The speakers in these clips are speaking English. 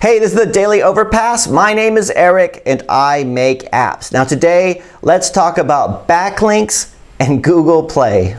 Hey, this is the Daily Overpass. My name is Eric and I make apps. Now today, let's talk about backlinks and Google Play.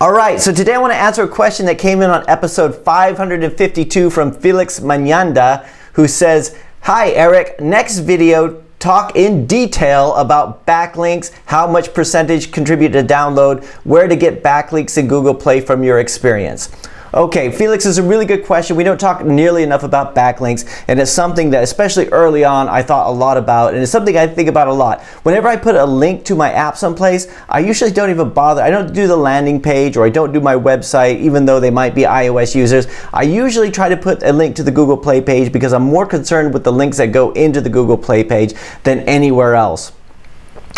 All right, so today I want to answer a question that came in on episode 552 from Felix Mananda, who says, Hi Eric, next video talk in detail about backlinks, how much percentage contribute to download, where to get backlinks in Google Play from your experience. Okay, Felix is a really good question. We don't talk nearly enough about backlinks, and it's something that, especially early on, I thought a lot about, and it's something I think about a lot. Whenever I put a link to my app someplace, I usually don't even bother. I don't do the landing page or I don't do my website, even though they might be iOS users. I usually try to put a link to the Google Play page because I'm more concerned with the links that go into the Google Play page than anywhere else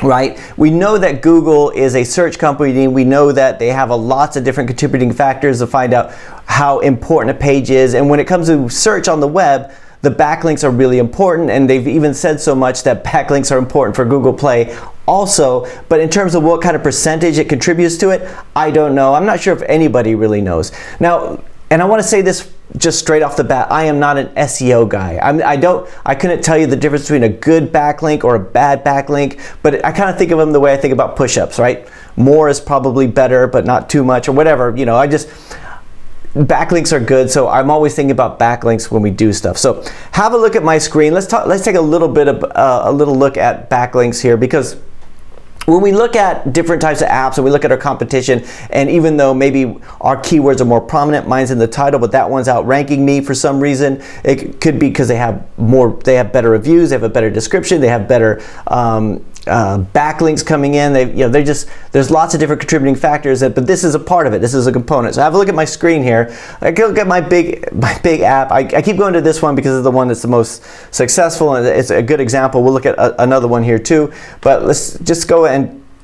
right? We know that Google is a search company. We know that they have a lots of different contributing factors to find out how important a page is. And when it comes to search on the web, the backlinks are really important and they've even said so much that backlinks are important for Google Play also, but in terms of what kind of percentage it contributes to it, I don't know. I'm not sure if anybody really knows. Now, and I want to say this just straight off the bat, I am not an SEO guy. I'm, I don't, I couldn't tell you the difference between a good backlink or a bad backlink, but I kind of think of them the way I think about push-ups, right? More is probably better, but not too much or whatever. You know, I just, backlinks are good, so I'm always thinking about backlinks when we do stuff. So have a look at my screen. Let's talk, let's take a little bit of uh, a little look at backlinks here because when we look at different types of apps and we look at our competition, and even though maybe our keywords are more prominent, mine's in the title, but that one's outranking me for some reason. It could be because they have more, they have better reviews, they have a better description, they have better um, uh, backlinks coming in. They, you know, they just there's lots of different contributing factors. That, but this is a part of it. This is a component. So have a look at my screen here. I go look at my big my big app. I, I, keep going to this one because it's the one that's the most successful and it's a good example. We'll look at a, another one here too. But let's just go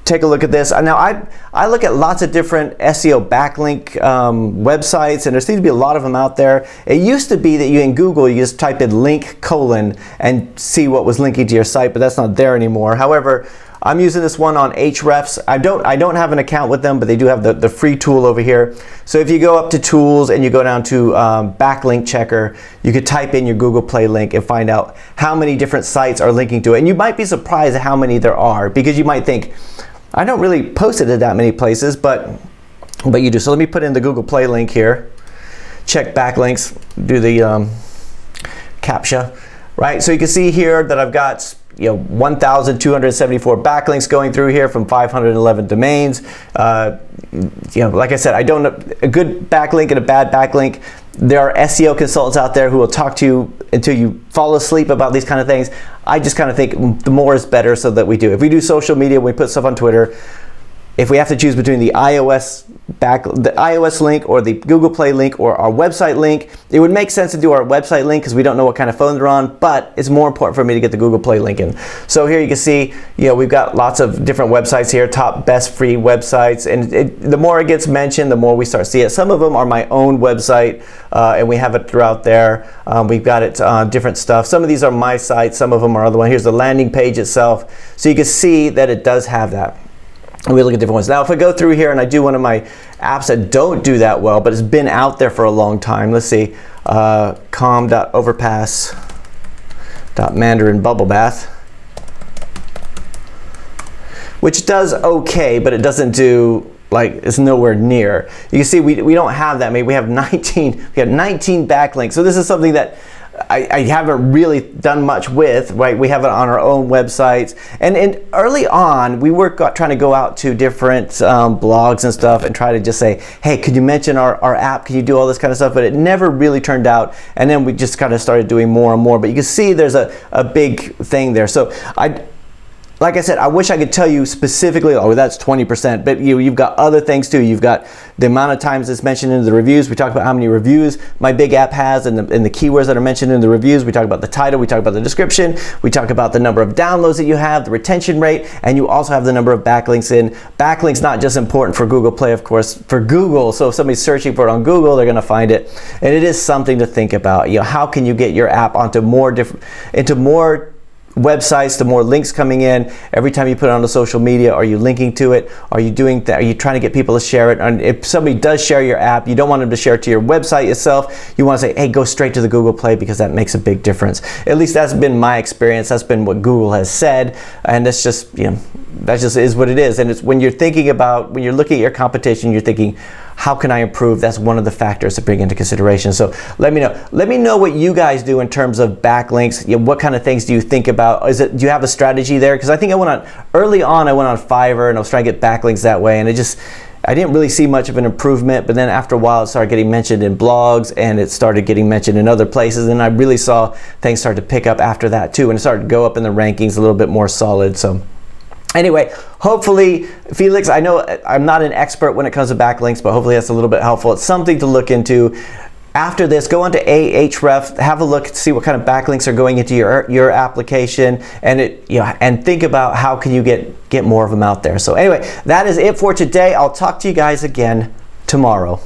take a look at this. Now, I, I look at lots of different SEO backlink um, websites, and there seems to be a lot of them out there. It used to be that you in Google, you just type in link colon and see what was linking to your site, but that's not there anymore. However, I'm using this one on Hrefs. I don't, I don't have an account with them, but they do have the, the free tool over here. So if you go up to tools and you go down to um, backlink checker, you could type in your Google Play link and find out how many different sites are linking to it. And you might be surprised at how many there are because you might think, I don't really post it at that many places, but, but you do. So let me put in the Google Play link here. Check backlinks, do the um, CAPTCHA, right? So you can see here that I've got you know 1,274 backlinks going through here from 511 domains. Uh, you know, like I said, I don't a good backlink and a bad backlink. There are SEO consultants out there who will talk to you until you fall asleep about these kind of things. I just kind of think the more is better so that we do. If we do social media, we put stuff on Twitter, if we have to choose between the iOS back the iOS link or the Google Play link or our website link, it would make sense to do our website link because we don't know what kind of phone they're on, but it's more important for me to get the Google Play link in. So here you can see, you know, we've got lots of different websites here, top best free websites, and it, the more it gets mentioned, the more we start seeing it. Some of them are my own website, uh, and we have it throughout there. Um, we've got it on uh, different stuff. Some of these are my sites, some of them are other one. Here's the landing page itself. So you can see that it does have that we look at different ones. Now, if I go through here and I do one of my apps that don't do that well, but it's been out there for a long time, let's see, uh, com.overpass.mandarin bubble bath, which does okay, but it doesn't do like it's nowhere near. You can see we, we don't have that many. We have 19, we have 19 backlinks. So this is something that I, I, haven't really done much with, right? We have it on our own websites. And, and early on, we were trying to go out to different um, blogs and stuff and try to just say, hey, could you mention our, our app? Can you do all this kind of stuff? But it never really turned out. And then we just kind of started doing more and more. But you can see there's a, a big thing there. So I, like I said, I wish I could tell you specifically, oh, that's 20%, but you, you've got other things too. You've got the amount of times it's mentioned in the reviews. We talked about how many reviews my big app has and the, and the keywords that are mentioned in the reviews. We talk about the title, we talk about the description, we talk about the number of downloads that you have, the retention rate, and you also have the number of backlinks in. Backlinks not just important for Google Play, of course, for Google. So if somebody's searching for it on Google, they're gonna find it. And it is something to think about. You know, how can you get your app onto more different, into more websites, the more links coming in. Every time you put it on the social media, are you linking to it? Are you doing that? Are you trying to get people to share it? And if somebody does share your app, you don't want them to share it to your website itself. You want to say, hey, go straight to the Google Play because that makes a big difference. At least that's been my experience. That's been what Google has said. And that's just, you know, that just is what it is. And it's when you're thinking about, when you're looking at your competition, you're thinking, how can I improve? That's one of the factors to bring into consideration. So let me know. Let me know what you guys do in terms of backlinks. You know, what kind of things do you think about? Is it do you have a strategy there? Because I think I went on early on. I went on Fiverr and I was trying to get backlinks that way, and it just I didn't really see much of an improvement, but then after a while it started getting mentioned in blogs and it started getting mentioned in other places and I really saw things start to pick up after that too and it started to go up in the rankings a little bit more solid. So Anyway, hopefully, Felix, I know uh, I'm not an expert when it comes to backlinks, but hopefully that's a little bit helpful. It's something to look into. After this, go onto Ahref, have a look, see what kind of backlinks are going into your your application, and it you know, and think about how can you get get more of them out there. So anyway, that is it for today. I'll talk to you guys again tomorrow.